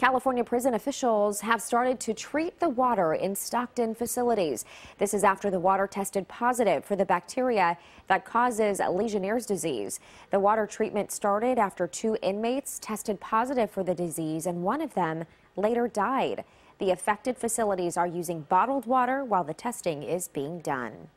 California prison officials have started to treat the water in Stockton facilities. This is after the water tested positive for the bacteria that causes Legionnaire's disease. The water treatment started after two inmates tested positive for the disease and one of them later died. The affected facilities are using bottled water while the testing is being done.